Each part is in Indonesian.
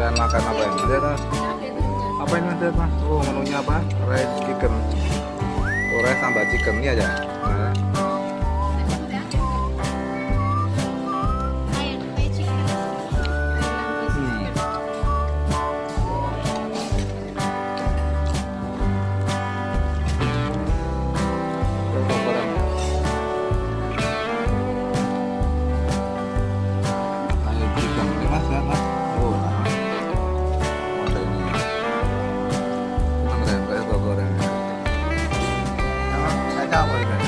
kalian makan apa ini? Lihat mas apa ini mas? Lihat mas. Oh menunya apa? Rice chicken. Oh rice tambah chicken. Ini aja nah, that one.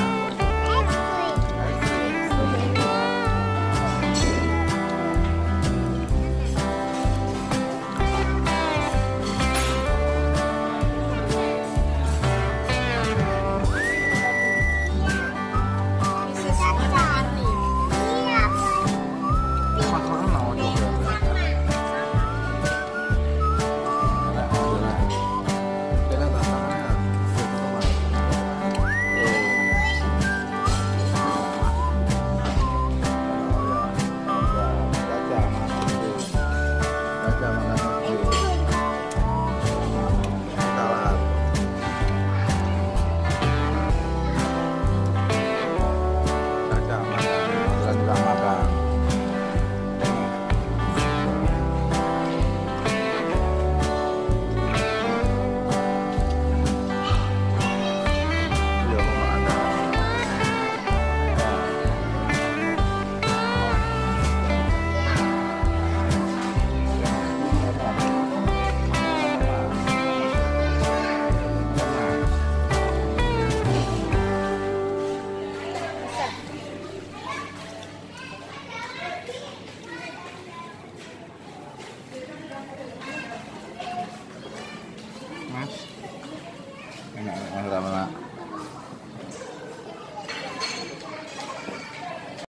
我们那。